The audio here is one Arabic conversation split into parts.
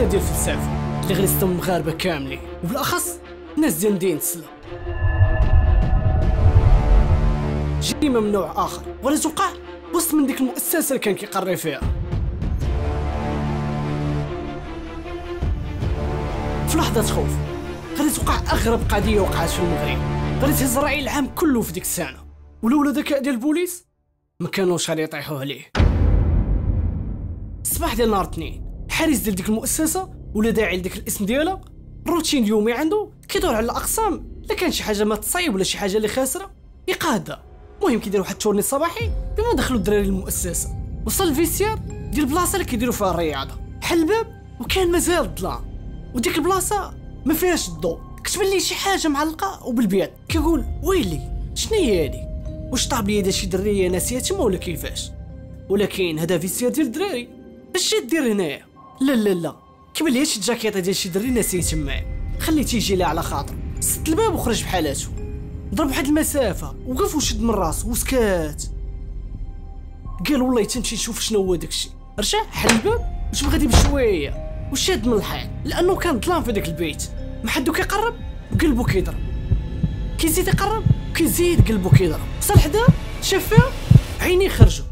الاستاذ ديال الفلسفه اللي غير يصدم المغاربة كاملين. وبالأخص الناس ديال مدينة سلا جريمه من نوع آخر ولا توقع وسط من ديك المؤسسة اللي كان كيقري فيها. في لحظة خوف غادي توقع أغرب قضية وقعت في المغرب. غادي تهز الراي العام كله في ديك السنة. ولولا ذكاء ديال البوليس ما كانوش غادي يطيحوا عليه. الصباح ديال نهار اثنين الحارس ديال ديك المؤسسة ولا داعي لديك الاسم ديالها؟ الروتين اليومي عنده كيدور على الأقسام. إلا كان شي حاجة ما تصايب ولا شي حاجة اللي خاسرة يقادها المهم كيدير واحد التورني صباحي بما دخلوا الدراري للمؤسسة. وصل الفيسير ديال البلاصه اللي كيديروا فيها الرياضة. حل الباب وكان مازال الظلام. وديك البلاصة ما فيهاش الضوء. كتبان لي شي حاجة معلقة وبالبيض. كيقول ويلي شنو هي هادي واش طاب لي هذا شي دريه ناسيه تما ولا كيفاش؟ ولكن هذا فيسير ديال الدراري اش دير هنايا. لا لا لا. كيبان لي شي جاكيطه ديال شي دري ناسيه تما. خليتيه يجي لها على خاطر. سد الباب وخرج بحالاته ضرب واحد المسافة. وقف وشد من راسه وسكات. قال والله تمشي نشوف شنو هو داكشي. رجع حل الباب. وشوف غادي بشوية. وشاد من الحيط لأنه كان ظلام في داك البيت. ما حدو كيقرب قلبو كيضرب. كيزيد يقرب كيزيد قلبو كيضرب. وصل حدا شاف فيها عيني خرجوا.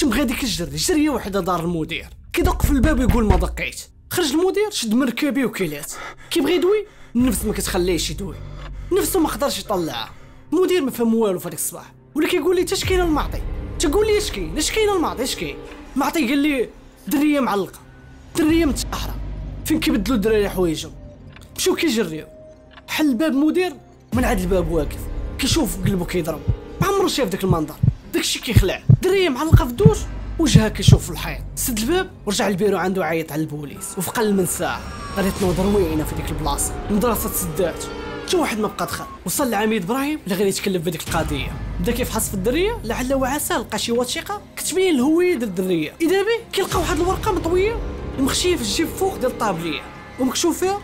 تم غادي كيجري. جريه وحده دار المدير. كيدق في الباب ويقول ما دقيت. خرج المدير شد مركبي وكيلات. كيبغي يدوي النفس ما كتخليهش يدوي. نفسه ما قدرش يطلعها المدير ما فهم والو في الصباح. ولا كيقول لي اش كاين المعطي تقول لي اش كاين اش كاين المعطي اش كاين معطي قال لي درية معلقة درية منتحرة فين كيبدلوا الدراري حوايجهم؟ مشاو كيجريو؟ حل الباب مدير من عاد الباب واقف. كيشوف قلبو كيضرب. ما عمرو شاف داك المنظر. داكشي كيخلع. درية معلقة في الدوش. وجهها كيشوف الحيط. سد الباب ورجع البيرو عنده عيط على البوليس. وفي قل من ساعة غادي تنوض روينه في ديك البلاصة. المدرسة تسدات حتى واحد ما بقى دخل. وصل العميد إبراهيم اللي غادي يتكلم في ديك القضية. بدا كيفحص في الدرية. لعل وعسى لقى شي وثيقه كتبين الهوية ديال الدرية. إذا به كيلقى واحد الورقة مطوية. ومخشيه في الجيب فوق ديال الطابلية. ومكشوف فيها.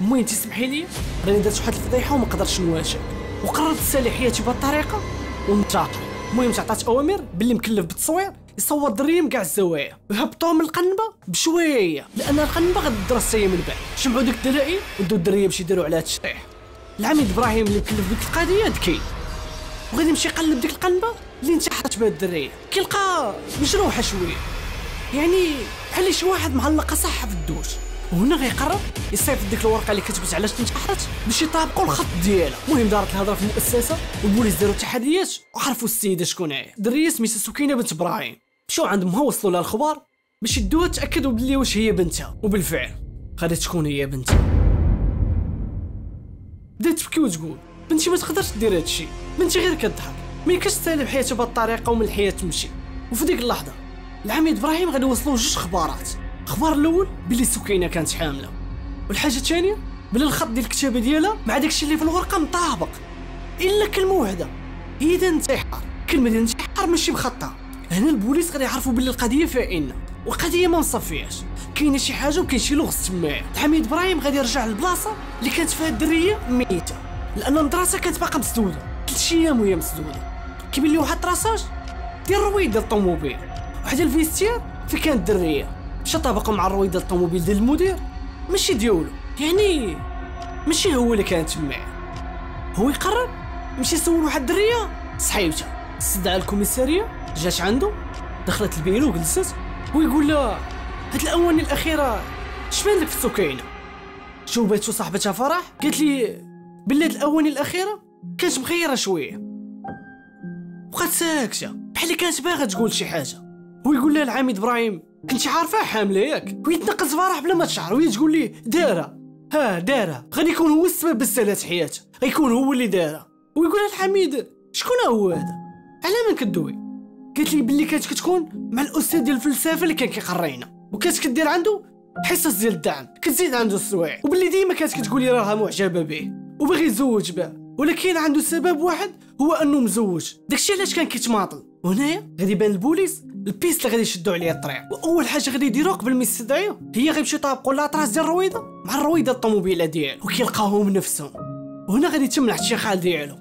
المهم تسمحي لي. راني درت واحد الفضيحة وما قدرتش نواجه. وقررت تسالي حياتي بهذه الطريقة. ونتراقب. المهم تعطات اوامر باللي مكلف بالتصوير يصور دريم كاع الزوايا. ويهبطوه من القنبة بشوية لأن القنبة تدرس هي من بعد. جمعوا ديك الدلائل ودو الدريه باش يديروا عليها التشطيح العميد إبراهيم اللي مكلف ديك القضية ذكي. وغادي يمشي يقلب ديك القنبة اللي انتحرت بها الدريه كيلقى مجروحه شوية. يعني بحال شي واحد معلقة صح في الدوش؟ وهنا غيقرر يصيفط ديك الورقة اللي كتبت علاش انتحرت باش يطابقوا الخط ديالها المهم دارت الهضرة في المؤسسة والبوليس داروا تحديات وعرفوا السيدة شكون هي. دريه سميتها سكينة بنت إبراهيم. مشاو عندهم وصلوا لها الخبر؟ باش يدوها تاكدوا بلي واش هي بنتها. وبالفعل غادي تكون هي بنتها. بدات تبكي وتقول بنتي ما تقدرش دير هادشي بنتي غير كضحك ما يمكنش تسالي بحياتها بهاد الطريقة ومن الحياة تمشي. وفي ديك اللحظة العميد إبراهيم غادي يوصلوا جوج خبارات الخبر الأول بلي سكينه كانت حاملة. والحاجة الثانية بلي الخط ديال الكتابة ديالها مع داكشي اللي في الورقه مطابق. إلا كلمة واحدة هي ديال الانتحار كلمة ديال الانتحار ماشي بخطها هنا البوليس غادي يعرفوا بلي القضية ان والقضية ما مصفياش كاينة شي حاجة وكاين شي لغز تمايا حميد إبراهيم غادي يرجع للبلاصة اللي كانت فيها الدرية ميتة. لأن المدرسة كانت باقا مسدودة. ثلاث أيام وهي مسدودة. كيبان ليه واحد ال traçage ديال الرويد ديال الطوموبيل حدا ال vestiaire فين كانت الدرية. مشى طابقوا مع الرويد ديال الطوموبيل ديال المدير. ماشي ديالو يعني ماشي هو اللي كان تما هو يقرر؟ يمشي يسول واحد الدرية؟ صحيبته استدعى الكوميسارية جات عنده دخلت البيرو وجلست. ويقول لها هاد الأواني الأخيرة شبان لك في السكينه جاوباتو صاحبتها فرح قالت لي بلي هاد الأواني الأخيرة كانت مخيرة شوية. بقات ساكتة. بحال كانت باغا تقول شي حاجة. ويقول لها العميد إبراهيم كنتي عارفة حاملة ياك؟ ويتنقص فرح بلا ما تشعر وهي تقول لي دارها ها دارها غادي يكون هو السبب بسالات حياته غيكون هو اللي دارها ويقول الحميد شكون هو هذا؟ على من كدوي؟ قالت لي بلي كانت كتكون مع الأستاذ ديال الفلسفة اللي كان كيقرينا. وكانت كدير عنده حصص ديال الدعم كتزيد عنده السوايع. وبلي ديما كانت كتقول لي راها معجبة به. وبغي يزوج به ولكن عنده سبب واحد هو أنه مزوج. داكشي علاش كان كيتماطل وهنايا غادي يبان البوليس la piste اللي غادي يشدوا عليه الطريق. وأول حاجة غادي يديروا قبل ما يستدعيو هي غيمشيو يطابقوا la trace ديال الرويضة مع الرويضة الطوموبيلة ديالو وكيلقاوهم نفسهم. وهنا غادي يتم الاعتقال ديالو.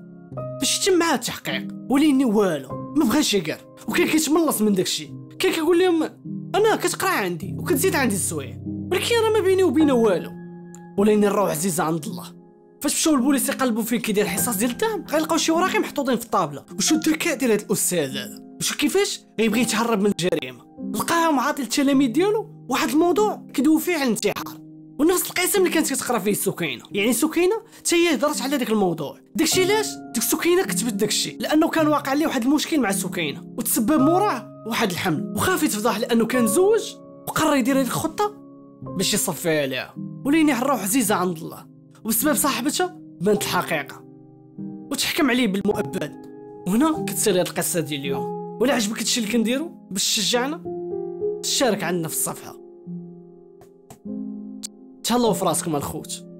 باش يتم معاه التحقيق وليني والو ما بغاش يقر. وكان كيتملص من داكشي. كان كيقول لهم أنا كتقرأ عندي وكتزيد عندي السوايع ولكن راه ما بيني وبينه والو. ولكن الروح عزيزة عند الله. فاش مشاو البوليس يقلبوا فيه كيدير حصص ديال الدم غيلقاو شي وراقي محطوطين في الطابلة. وشو الذكاء ديال هذا الأستاذ هذا؟ وشو كيفاش؟ غيبغي يتهرب من الجريمة. لقاهم عاطي التلاميذ ديالو واحد الموضوع كيدوي فيه على الانتحار. ونفس القسم اللي كانت كتقرا فيه سكينه يعني سكينه حتى هي هضرت على داك الموضوع. داكشي علاش؟ ديك سكينه كتبت داكشي. لأنه كان واقع عليه واحد المشكل مع سكينه وتسبب موراه واحد الحمل. وخاف يتفضح لأنه كان زوج وقرر يدير هذيك الخطة باش يصفي عليها وليني الروح عزيزة عند الله. وبسبب صاحبتها بانت الحقيقة. وتحكم عليه بالمؤبد. وهنا كتسالي هاد القصة ديال اليوم. ولا عجبك هادشي اللي كنديرو باش تشجعنا؟ شارك عندنا في الصفحة. تهلاو في راسكم الخوت.